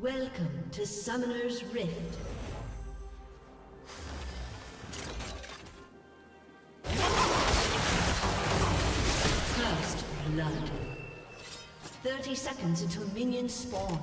Welcome to Summoner's Rift. First blood. 30 seconds until minions spawn.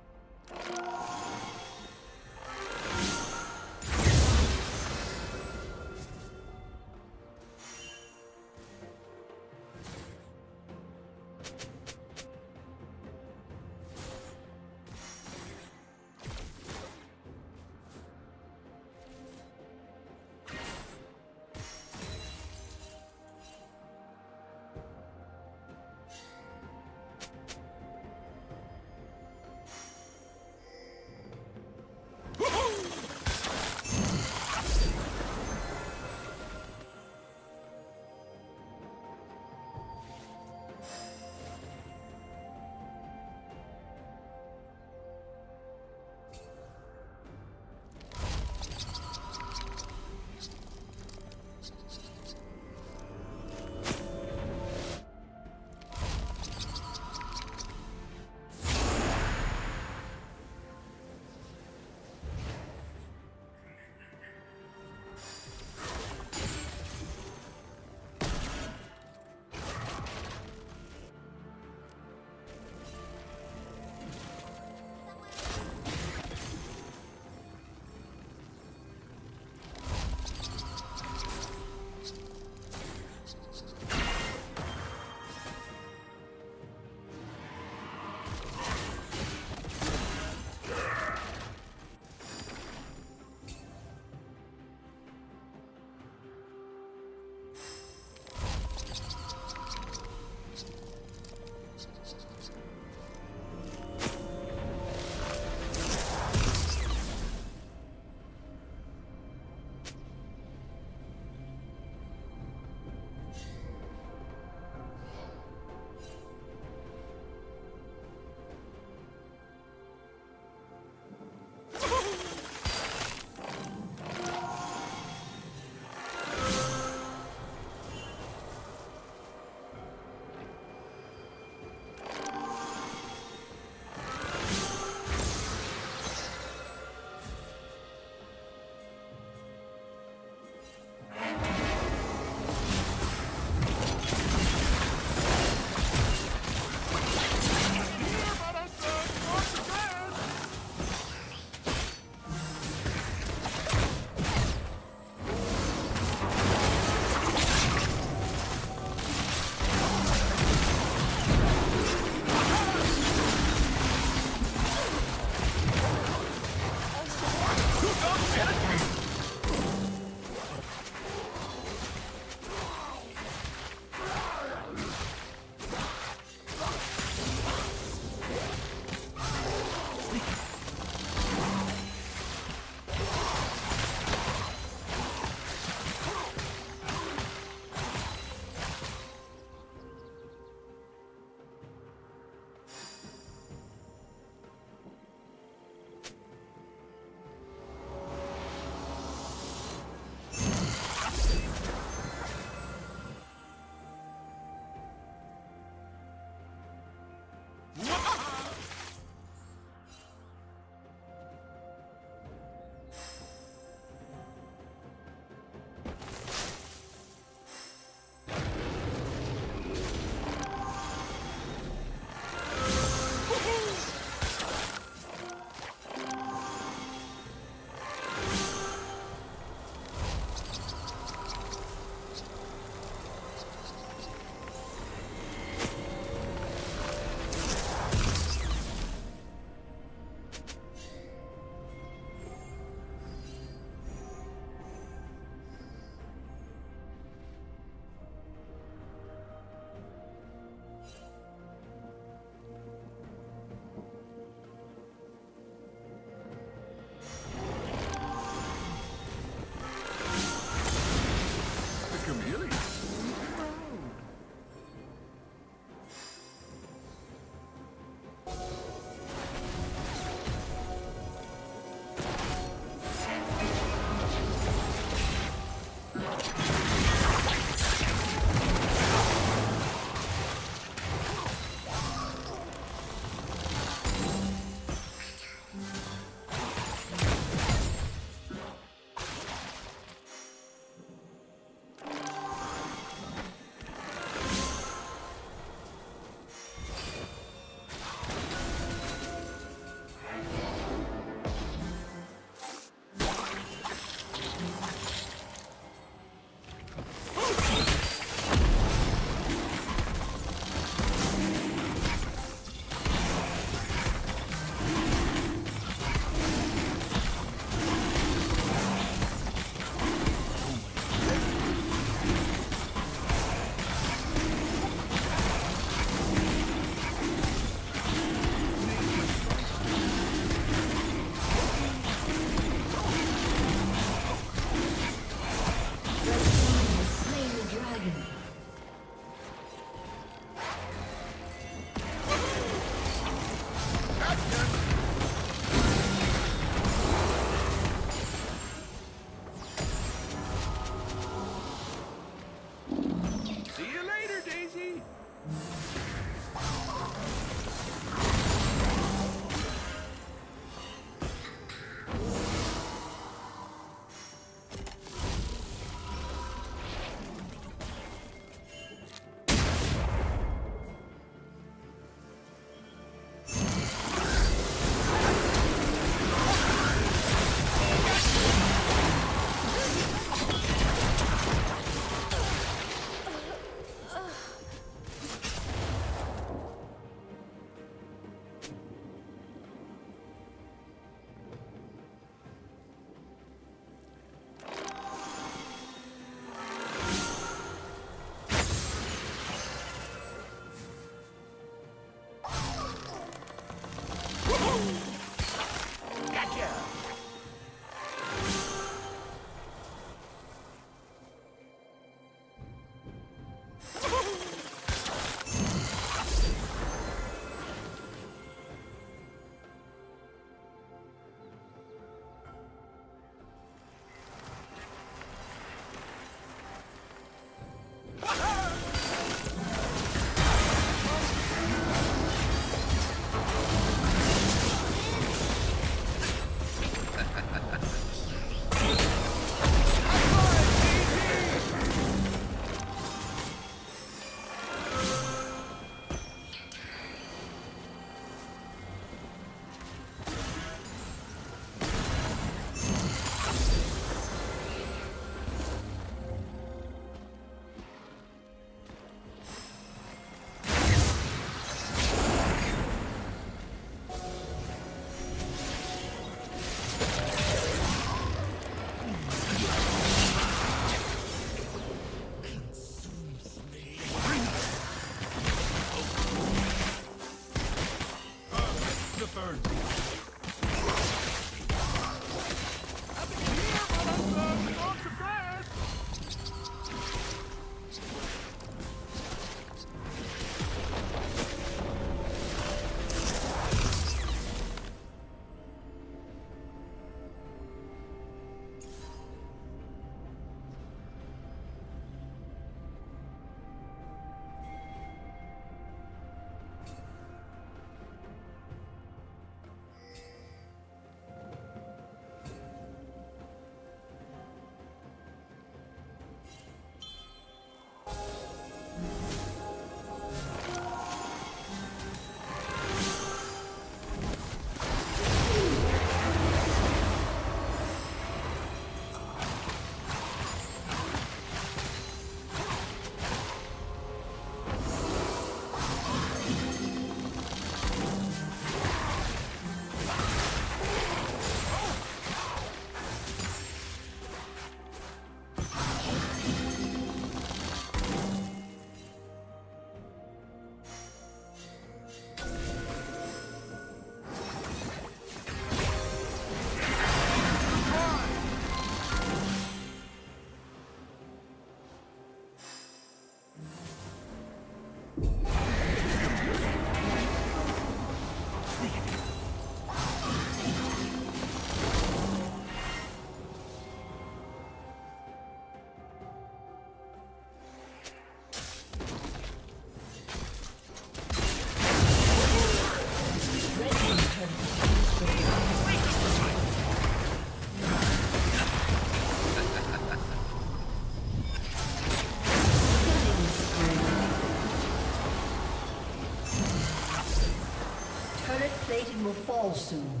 Fall soon.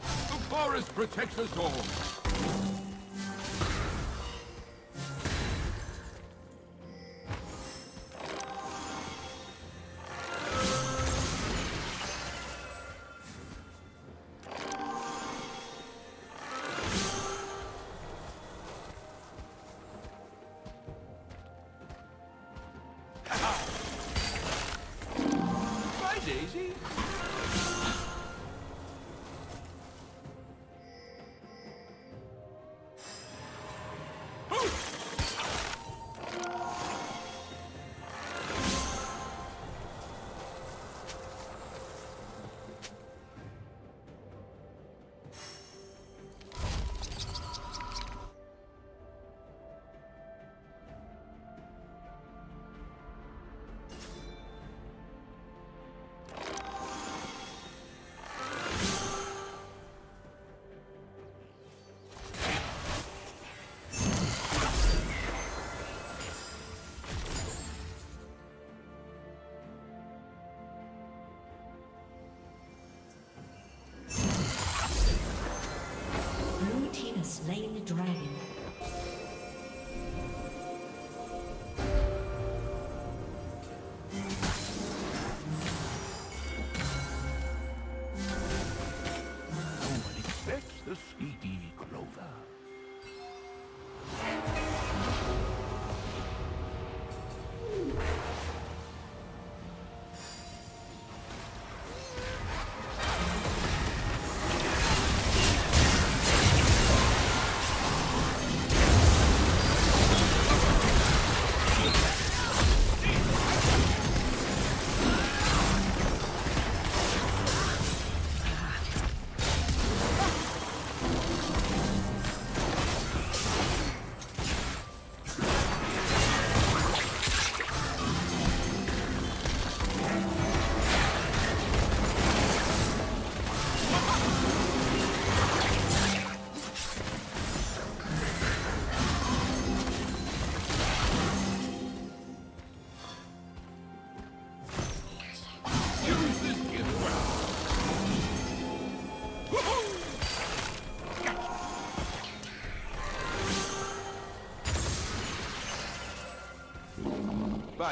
The forest protects us all.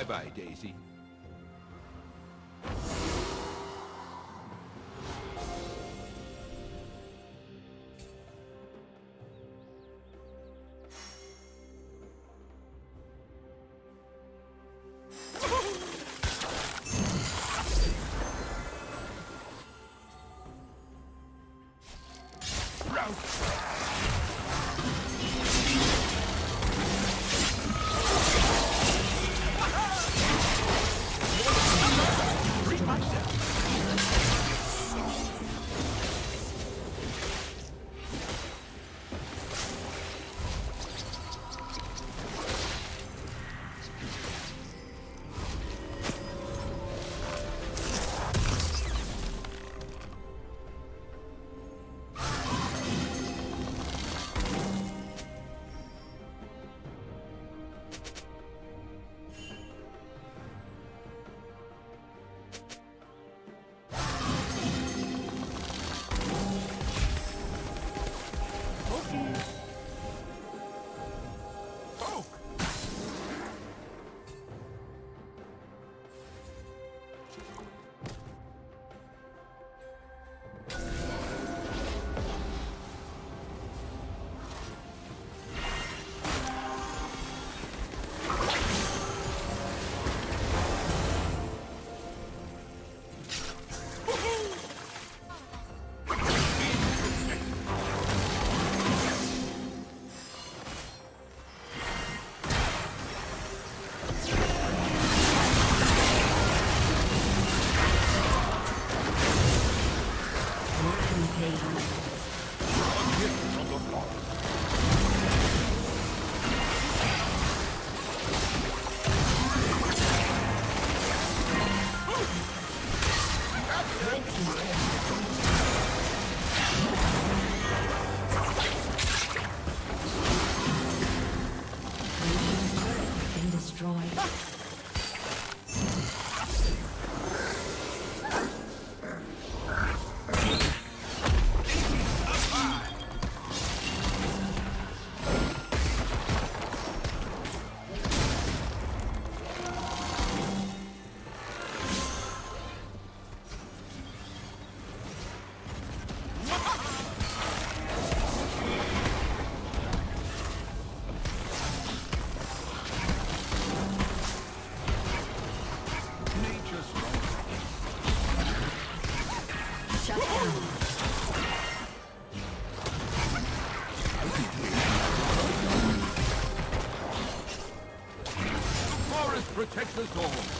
Bye-bye, Daisy. protects us all.